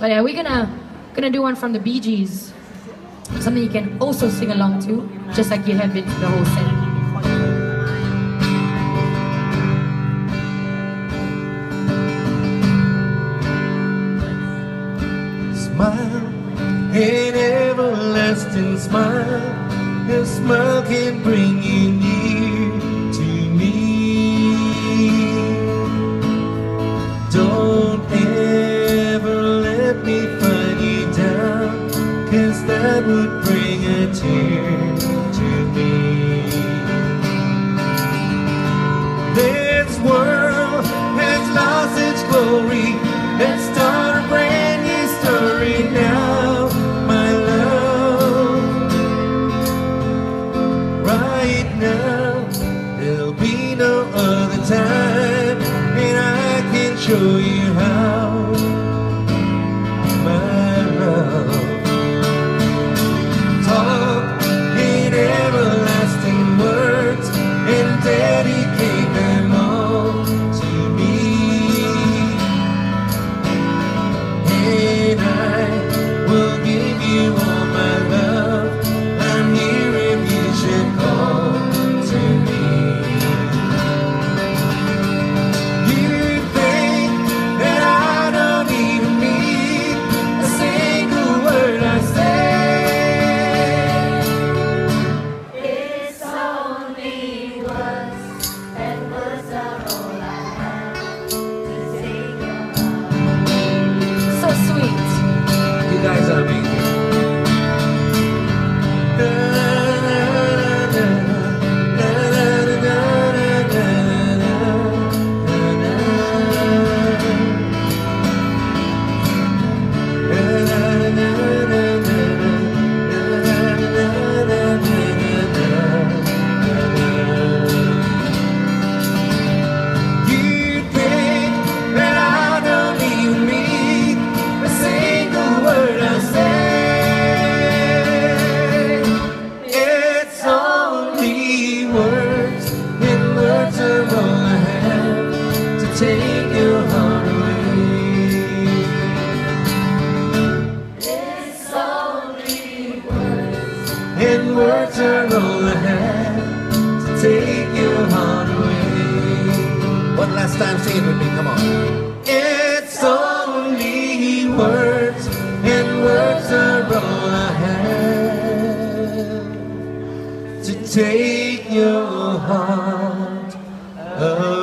But yeah, we're gonna gonna do one from the Bee Gees. Something you can also sing along to, just like you have been for the whole set. Smile, an everlasting smile. A smile can bring you near world has lost its glory. Let's start a brand new story now, my love. Right now, there'll be no other time, and I can show you And words are all I have to take your heart away. One last time, sing it with me, come on. It's only words, and words are all I have to take your heart away.